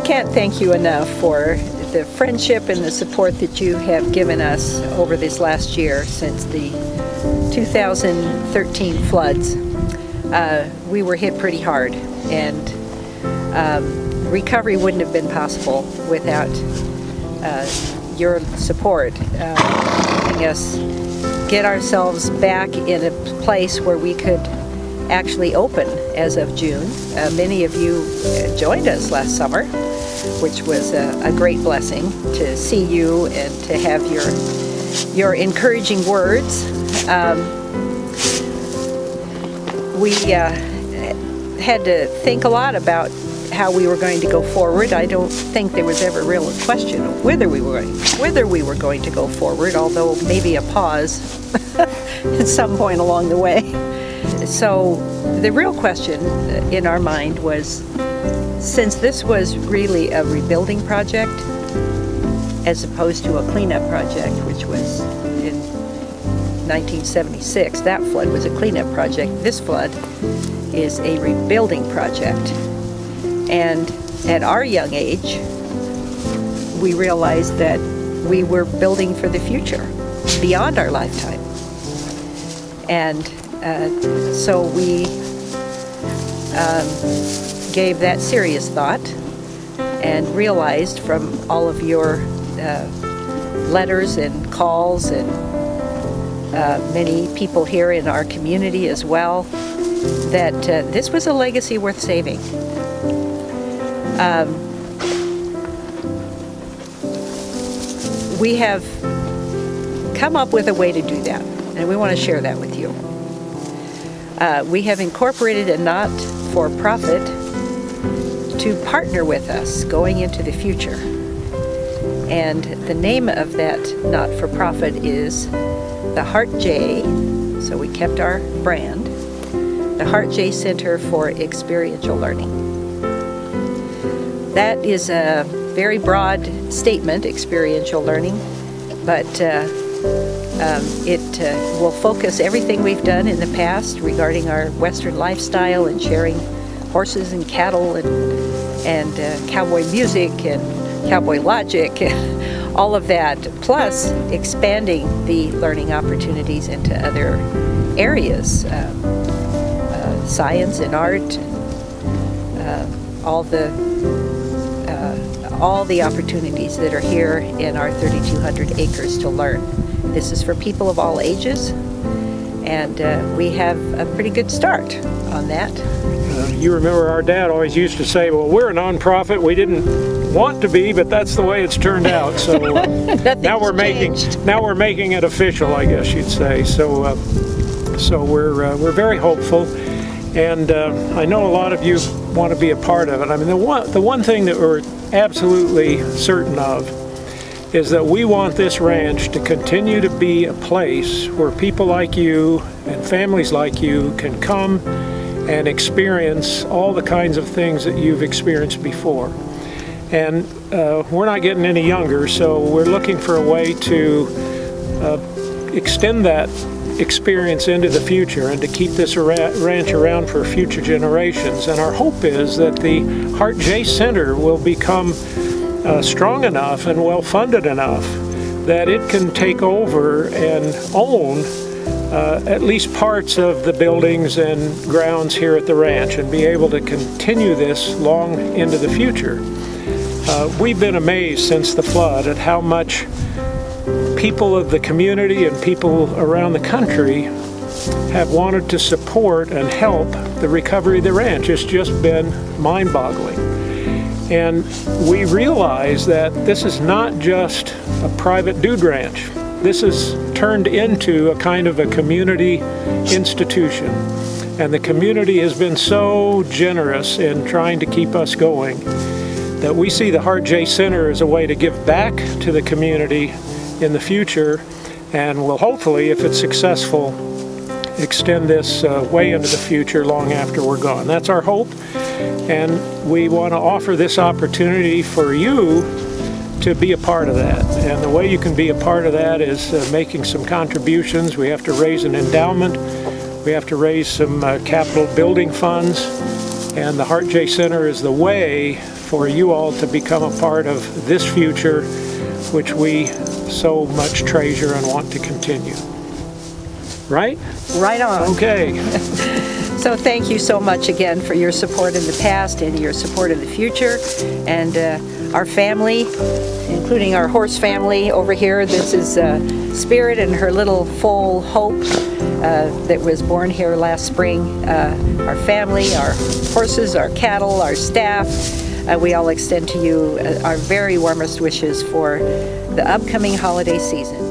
can't thank you enough for the friendship and the support that you have given us over this last year since the 2013 floods. Uh, we were hit pretty hard, and um, recovery wouldn't have been possible without uh, your support, uh, helping us get ourselves back in a place where we could actually open as of June. Uh, many of you joined us last summer, which was a, a, great blessing to see you and to have your your encouraging words. Um, we uh, had to think a lot about how we were going to go forward. I don't think there was ever real question of whether we were whether we were going to go forward, although maybe a pause at some point along the way. So the real question in our mind was, since this was really a rebuilding project, as opposed to a cleanup project, which was in 1976, that flood was a cleanup project. This flood is a rebuilding project. And at our young age, we realized that we were building for the future, beyond our lifetime. And uh, so we um, gave that serious thought and realized from all of your uh, letters and calls and uh, many people here in our community as well that uh, this was a legacy worth saving. Um, we have come up with a way to do that, and we want to share that with you. Uh, we have incorporated a not-for-profit to partner with us going into the future. And the name of that not-for-profit is the Heart J, so we kept our brand, the Heart J Center for Experiential Learning. That is a very broad statement, experiential learning, but uh, um, it uh, will focus everything we've done in the past regarding our Western lifestyle and sharing horses and cattle and, and uh, cowboy music and cowboy logic, all of that, plus expanding the learning opportunities into other areas, um, uh, science and art, uh, all the uh, all the opportunities that are here in our 3,200 acres to learn. This is for people of all ages, and uh, we have a pretty good start on that. You remember our dad always used to say, well, we're a nonprofit. We didn't want to be, but that's the way it's turned out. So uh, now we're changed. making now we're making it official, I guess you'd say. So uh, so we're uh, we're very hopeful, and uh, I know a lot of you want to be a part of it. I mean, the one the one thing that we're absolutely certain of is that we want this ranch to continue to be a place where people like you and families like you can come and experience all the kinds of things that you've experienced before. And uh, we're not getting any younger, so we're looking for a way to uh, extend that experience into the future and to keep this ranch around for future generations. And our hope is that the Heart J Center will become uh, strong enough and well funded enough that it can take over and own uh, at least parts of the buildings and grounds here at the ranch and be able to continue this long into the future. Uh, we've been amazed since the flood at how much people of the community and people around the country have wanted to support and help the recovery of the ranch. It's just been mind-boggling. And we realize that this is not just a private dude ranch. This has turned into a kind of a community institution. And the community has been so generous in trying to keep us going that we see the Heart J Center as a way to give back to the community in the future and will hopefully, if it's successful, extend this uh, way into the future long after we're gone. That's our hope and we want to offer this opportunity for you to be a part of that. And the way you can be a part of that is uh, making some contributions. We have to raise an endowment. We have to raise some uh, capital building funds. And the Heart J Center is the way for you all to become a part of this future, which we so much treasure and want to continue. Right? Right on. Okay. So thank you so much again for your support in the past and your support in the future. And uh, our family, including our horse family over here, this is uh, Spirit and her little foal Hope uh, that was born here last spring. Uh, our family, our horses, our cattle, our staff, uh, we all extend to you uh, our very warmest wishes for the upcoming holiday season.